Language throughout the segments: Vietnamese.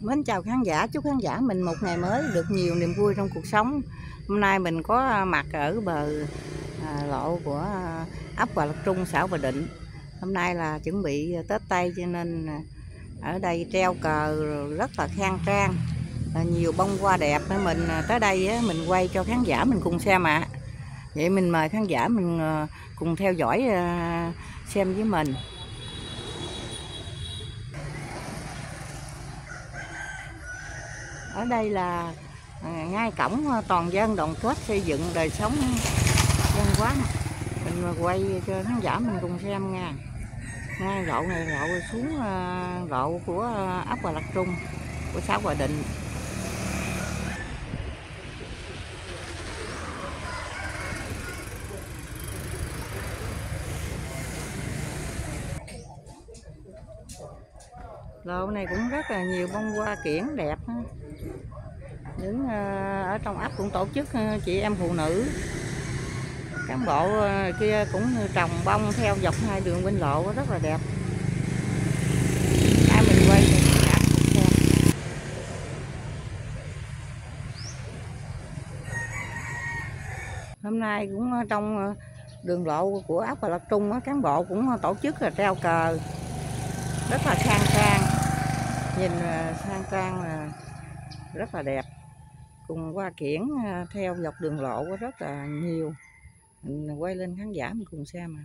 Mến chào khán giả, chúc khán giả mình một ngày mới được nhiều niềm vui trong cuộc sống. Hôm nay mình có mặt ở bờ à, lộ của à, ấp Hòa Lạc Trung, xã Hòa Định. Hôm nay là chuẩn bị Tết Tây cho nên à, ở đây treo cờ rất là khang trang, à, nhiều bông hoa đẹp. Nên mình à, tới đây á, mình quay cho khán giả mình cùng xem ạ. Vậy mình mời khán giả mình à, cùng theo dõi à, xem với mình. Ở đây là à, ngay cổng à, toàn dân đoàn kết xây dựng đời sống văn hóa mình quay cho khán giả mình cùng xem nha. Ngay lộ này lộ xuống à, lộ của ấp Hòa Lạc Trung, của xã Hòa Định. Lộ này cũng rất là nhiều bông hoa kiển đẹp. Những ờ, ở trong ấp cũng tổ chức ờ, chị em phụ nữ. Cán bộ ờ, kia cũng trồng bông theo dọc hai đường bên lộ, rất là đẹp. Ai mình quay hôm nay cũng trong đường lộ của ấp và lập Trung cán bộ cũng tổ chức là treo cờ. Rất là khang nhìn à, sang trang là rất là đẹp. Cùng hoa kiển à, theo dọc đường lộ rất là nhiều. Mình quay lên khán giả mình cùng xem mà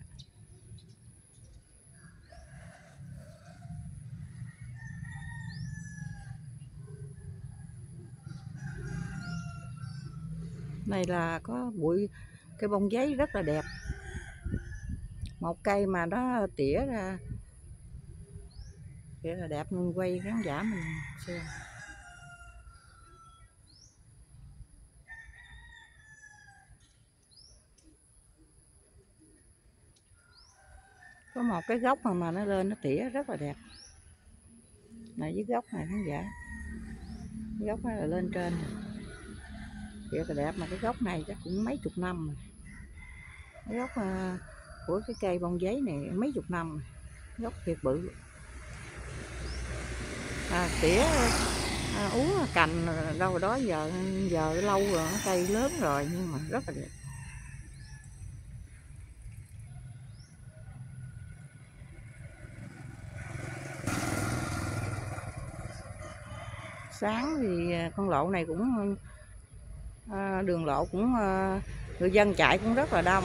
này là có bụi, cái bông giấy rất là đẹp. Một cây mà nó tỉa ra rất là đẹp mình quay khán giả mình xem. Có một cái gốc mà mà nó lên nó tỉa rất là đẹp. Này với gốc này khán giả, cái gốc nó là lên trên rất là đẹp mà cái gốc này chắc cũng mấy chục năm rồi. Cái gốc à, của cái cây bông giấy này mấy chục năm rồi. gốc thiệt bự à, tỉa à, uống cành à, đâu đó giờ giờ lâu rồi cây lớn rồi nhưng mà rất là đẹp. Sáng thì à, con lộ này cũng à, đường lộ cũng người dân chạy cũng rất là đông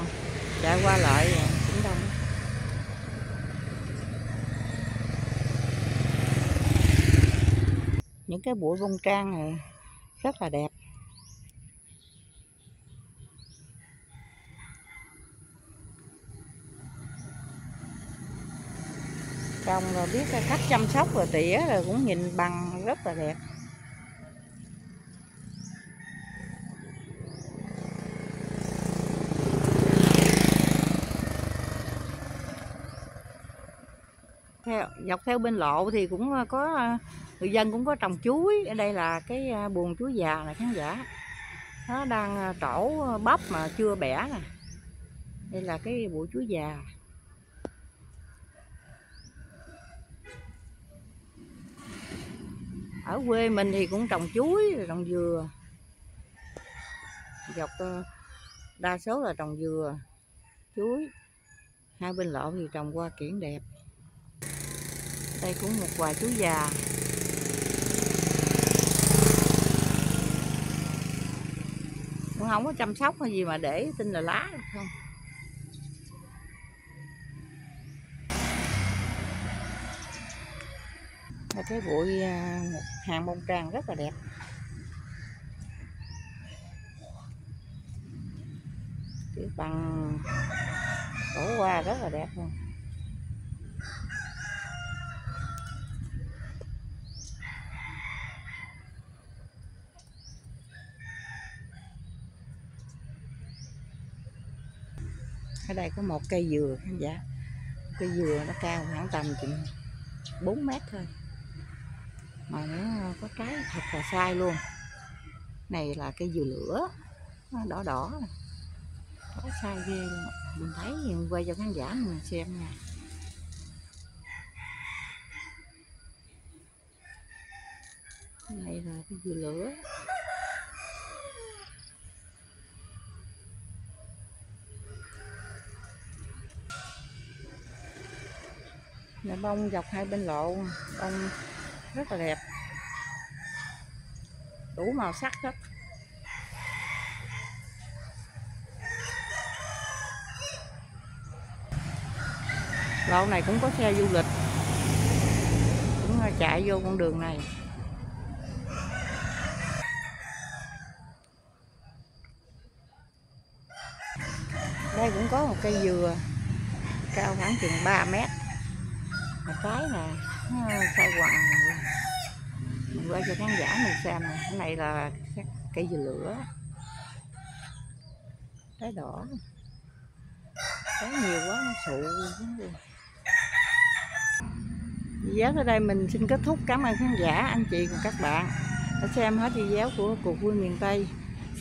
chạy qua lại cũng đông những cái bụi bông trang này rất là đẹp. Trồng rồi biết cách chăm sóc rồi tỉa rồi cũng nhìn bằng rất là đẹp. Theo, dọc theo bên lộ thì cũng ờ, có ờ, người dân cũng có trồng chuối. Ở đây là cái ờ, buồng chuối già này, khán giả. Nó đang trổ bắp mà chưa bẻ nè. Đây là cái bụi chuối già. Ở quê mình thì cũng trồng chuối, trồng dừa. Dọc đa số là trồng dừa, chuối. Hai bên lộ thì trồng hoa kiển đẹp đây cũng một vài chú già. Cũng không có chăm sóc hay gì mà để tin là lá không? Là cái bụi à, một hàng bông tràng rất là đẹp. Cái bằng cổ hoa rất là đẹp luôn. Ở đây có một cây dừa khán giả cây dừa nó cao khoảng tầm chừng 4 mét thôi. Mà nó có trái thật là sai luôn. Này là cây dừa lửa, nó đỏ đỏ. Có sai ghê luôn. Mình thấy mình quay cho khán giả mình xem nha. Này là cái dừa lửa. Bông dọc hai bên lộ, bông rất là đẹp. Đủ màu sắc hết. Lộ này cũng có xe du lịch. Cũng ờ, chạy vô con đường này. Đây cũng có một cây dừa, cao khoảng chừng 3 mét mà cái nè sai hoàng mình quay cho khán giả mình xem nè. Cái này là cây dừa lửa. Trái đỏ. Trái nhiều quá, nó sụ luôn. Ở tới đây mình xin kết thúc. Cảm ơn khán giả, anh chị và các bạn đã xem hết video của cuộc vui miền Tây.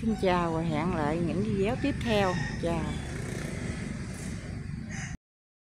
Xin chào và hẹn lại những video tiếp theo. Chào.